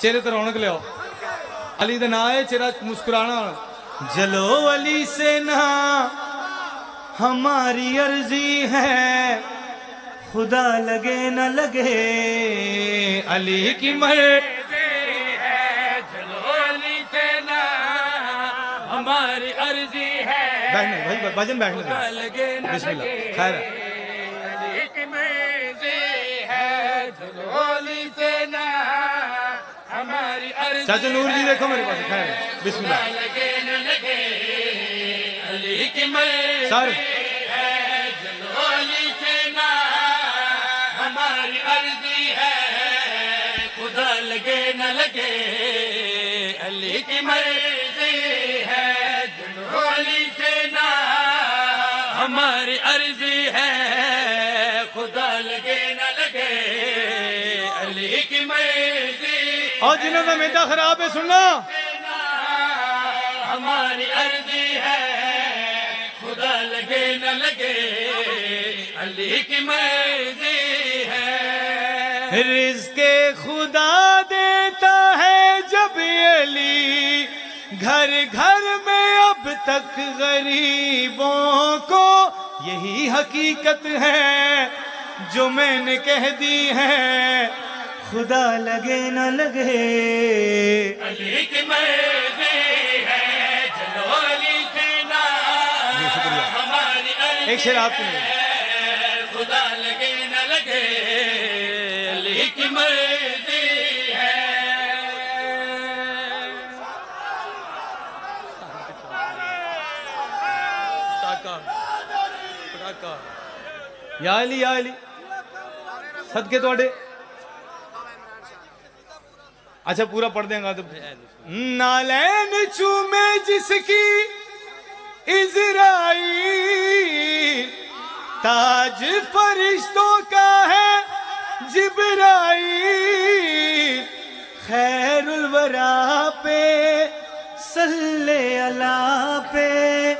چہرے تو رونق لیاؤ علی دا نا ہے چہرہ مسکرانا جلو علی سے ہماری عرضی ہے خدا لگے نہ لگے علی کی نا ہماری عرضی ہے بیٹھنے بھائی بھجن بیٹھنے بسم اللہ خیر ہے چاچا نور جی دیکھو میرے پاس خیر بسم اللہ۔ سر ہماری عرضی ہے۔ خدا لگے نہ لگے علی کی مرضی ہے چلو علی سے ہماری عرضی ہے۔ خدا لگے نہ لگے علی کی مرضی اور جنہوں کا میدا خراب ہے سننا۔ ہماری عرضی ہے خدا لگے نہ لگے علی کی مرضی ہے۔ رزق خدا دیتا ہے جب علی گھر گھر میں اب تک غریبوں کو یہی حقیقت ہے جو میں نے کہہ دی ہے۔ خدا لگے نہ لگے۔ علی کی مرضی ہے چلو علی سے نا جی،۔ ہماری عرضی ایک شعر آپ خدا لگے نہ لگے۔ علی کی مرضی ہے۔ یا علی یا علی۔ صدقے توڑے اچھا پورا پڑھ دیں گا تو۔ نالین چومے جس کی اسرائیل تاج فرشتوں کا ہے جبرائیل۔ خیر الورا پہ صلی اللہ پہ۔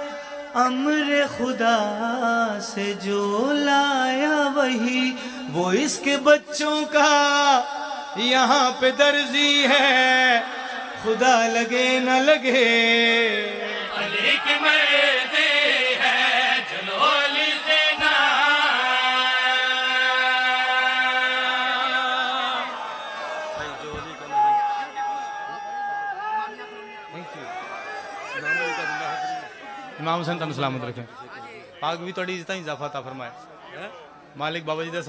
امر خدا سے جو لایا وہی وہ اس کے بچوں کا یہاں پہ درزی ہے۔ خدا لگے نہ لگے۔ علی کی مرضی ہے چلو علی سے نا امام حسین تن سلامت رکھیں۔ پاک بھی توڑی عزتیں اضافہ تا فرمائے۔ مالک بابا جی دے